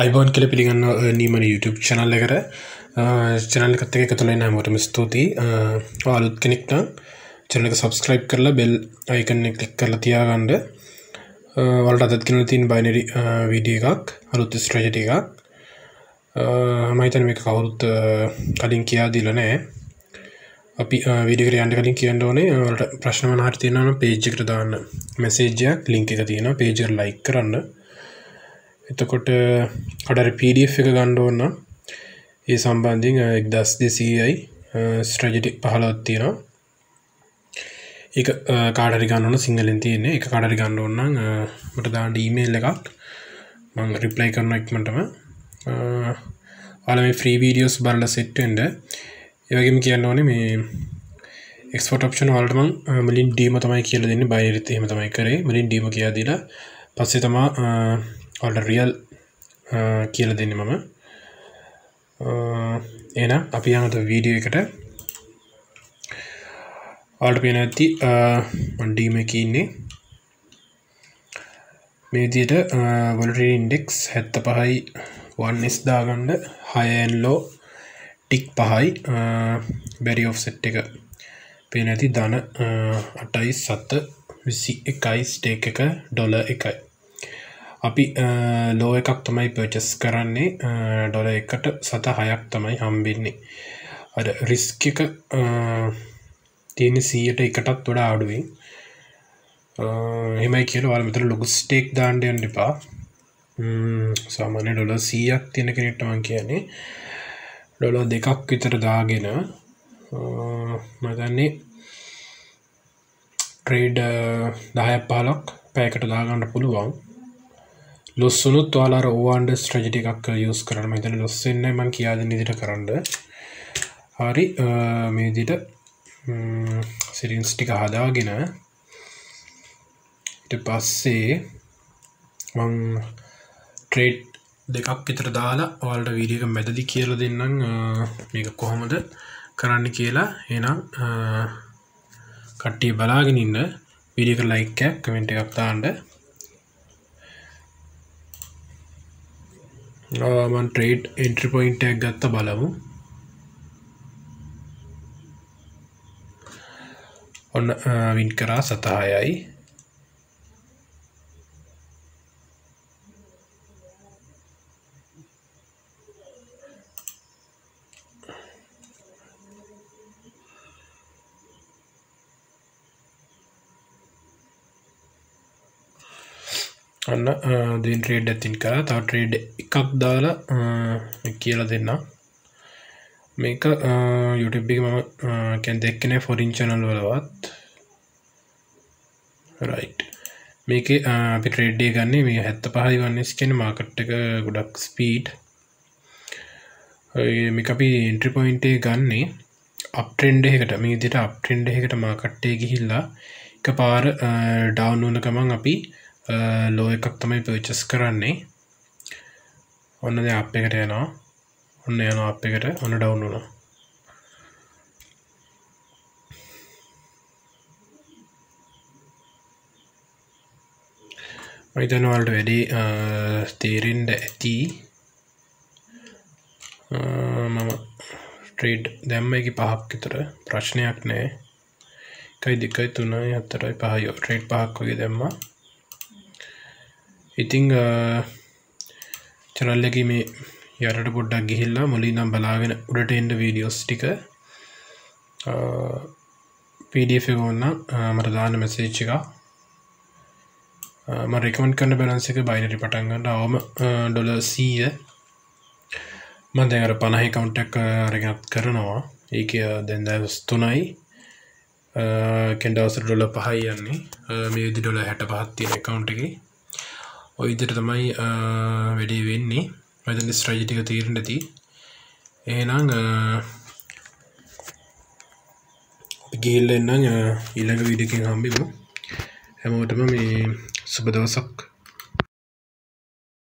අයිබෝන් කළ පිළිගන්න නීමන YouTube චනල්ල කර චනල් එකත් එක තුළයි නෑමටම ස්තුතියි. ආලුත් කෙනෙක්න චනක සබස්ක්‍රයිබ් කරලා බෙල් අයිකන්න කලික් කරලා තියාගණ්ඩ වලට අදත් කෙන තින් බයිනරි වීඩිය එකක් අලුත් ස්ට්‍රජට එකක්. මහිතන මේ කවුරුත් කලින් කියා දිල නෑ අපි විඩිකර යන්ට කලින් කියන්න ඕනේ. වලට ප්‍රශ්නවන හරි තියෙනවන පේජ්ජිකට දාන්න. මෙසේජයක් ලිංක එක තියෙන පේජර් ලයික් කරන්න. එතකොට අඩර පඩF එක ගණ්ඩ ඕන්න ඒ සම්බන්ධින් එක් දස් දෙසීයි ස්ට්‍රජටි පහලත් තියෙනවා. එක කාඩරි ගන්නන සිංහලෙන් තියන්නේ. එක කඩරි ගණ්ඩ ඔන්න මට දාන්ඩ ඊමේල් එකක්. මං රිප්ලයි කරන එක්මටම අලම ෆ්‍රී වීඩියෝස් බල්ල සෙට්ටෙන්ඩ ඒවගේම කියන්න ඕනේ මේ එක්ස්පොට ඔප්ෂන් වල්ටමන් මලින් ඩීම තමයි කියල දෙන්න. බයිරිත හෙම තමයි කරේ. මලින් ඩීම කියා දීලා පස්සේ තමා ඔල්ට රියල් කියල දෙන්න මම. එන අපි යනත වීඩියෝ එකට? ආල්ට පේන ඇති වන්ඩීම එක ඉන්නේ. මේදියට වලට ඉන්ඩෙක්ස් හැත්ත පහයි වන්ස් දාගණ්ඩ හයන්ලෝ ටික් පහයි බැරි ඔෆ් සෙට් එක. පේන ඇති දන අටයි සත්ත විසි එකයි ස්ටේක එක ඩොල එකයි. අපි ලෝ එකක් තමයි පර්චස් කරන්නේ. ඩොල එකට සත හයක් තමයි හම්බෙන්නේ. අඩ රිස්ක එක තියෙන සීයට එකටත් වඩා අඩුවෙන්. එමයි කියල වල මෙතර ලොකු ස්ටේක් දාන්ඩයන් එපා. සාමාන්‍ය ඩොල සීයක් තියෙන කෙනෙක්ටමන් කියන්නේ. ඩොල දෙකක් විතර දාගෙන මදන්නේ ට්‍රේඩ් දහය පාලක් පෑකට දාගන්න පුළුවන්. ලොස්සුනුත් වාලාර ඕවාන්ඩ ස්ට්‍රජටි එකක් යස් uh, කරන මෙතන ලොස්සෙන්න මං කියාද නිදිට කරන්න. හරි uh, මේදිට සිරින්ස්ටික um, හදාගෙන ට පස්සේ මං ට්‍රේඩ් දෙකක් එතර දාලා ඔවල්ට වීඩියක මැදදි කියල දෙන්නම් uh, මේක කොහොමද කරන්න කියලා. එනම් කට්ටිය බලාගෙන ඉන්න විඩියක ලයිකයක් කමෙන්ට එකක් තාන්ඩ මන් ට්‍රේඩ් එන්ට්‍රි පොයින්ටක් ගත්ත බලමු ඔන්න වින් කරා සතහායයි අන්න දෙන් ට්‍රේඩ් ඇතින් කර තව ට්‍රේඩ් එකක් දාලා කියලා දෙන්න මේක යුටබි මම කැන් දෙක්කන ෆොරින් චනල් වලවත්. රයි් මේක අපි ට්‍රේඩ්ඩේ ගන්නේ මේ හැත්ත පහයි වන්නෙස් කෙන මාකට් එක ගොඩක් ස්පීඩ් මේ අපි ඉන්ට්‍රි පොයින්ටේ ගන්නේ අප්ටෙන්ඩ එකට මේ දිට අප්ටෙන්ඩ එකට මාකට්ටේ ගිහිල්ලා එක පාර ඩවන්් වන ගමන් අපි ලෝ එකක් තමයි පර්චස් කරන්නේ. ඔන්න ද අප එකට යනවා. ඔන්න යන අප එකට. ඔන්න ඩවුන් වුණ මහිතනවල්ට වැඩි තේරෙන්ඩ ඇති. මම ට්‍රේඩ් දැම්ම එක පහක් විතර ප්‍රශ්නයක් නෑ. කයි දෙකයි තුනයි හත්තරයි පහයෝ. ට්‍රේඩ් පහක් වගේ දැම්මා. ඉතිං චනල්ලක මේ යරට පොඩ්ඩක් ගිහිල්ලා මොලි නම් බලාගෙන උඩට එන්ඩ වීඩියෝස් ටික. පඩF ඔන්න මට දාන මැසේච් එක ම රෙකමන් කන්න බැලන්සක බයිනරි පටන්ගන්න අවම ඩොල සීය. මන්දර පණහහි කවුන්ටක් රගත් කරනවා. ඒක දැන්ද තුනයි. කෙන්ඩවස ඩොල පහයි යන්නේ. මේ දි ඩොල හැට පහත්තිය කවුන්ට එක ඔයිදට තමයි වැඩේ වෙන්නේ. මතන් ස්ට්‍රජටික තීරණ ඇති. ඒනම් ගේල්ල එන්නම් ඊළඟ විඩකින් හම්බිමු. හැමෝටම මේ සුබදවසක්